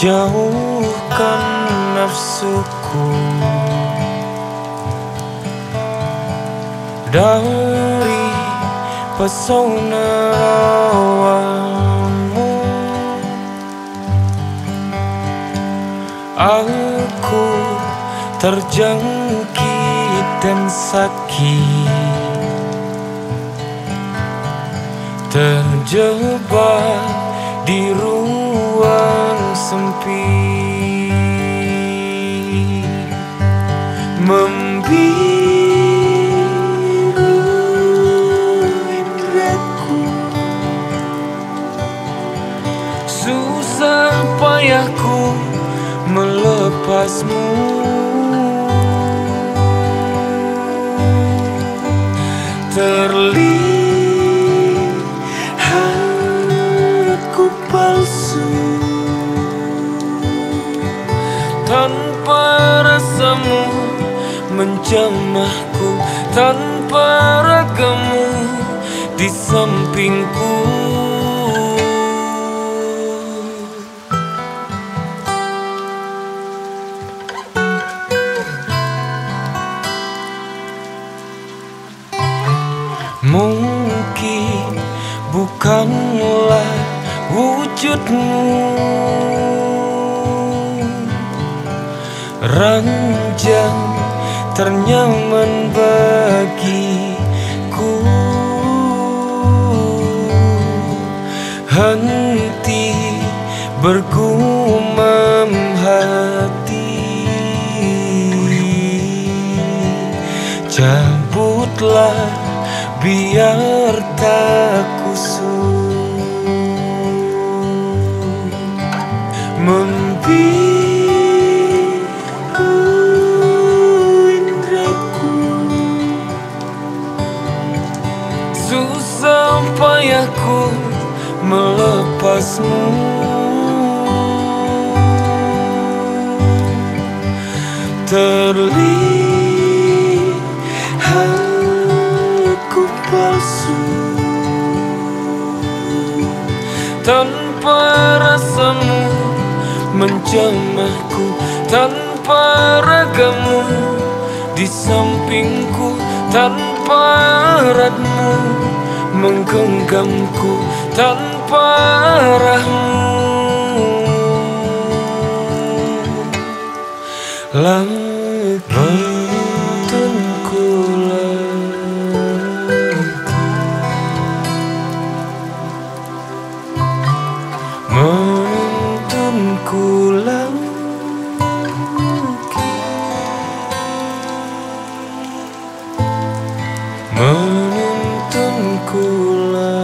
Jauhkan nafsuku. Dari pesona rawamu Aku terjangkit dan sakit. Terjebak di ruang sempit. Membiru indraku Susah payahku melepasmu. Terlihat menjamahku Tanpa ragamu di sampingku. Mungkin bukanlah wujudmu. Ranjang ternyaman bagiku. Henti bergumam hati. Cabutlah biar tak kusut. Membiru Susah payahku melepasmu. Terlihat ku palsu Tanpa rasamu menjamahku tanpa ragamu di sampingku tanpa tanpa ratmu Menggenggamku tanpa rahmu Langit menuntunku Menuntunku langit love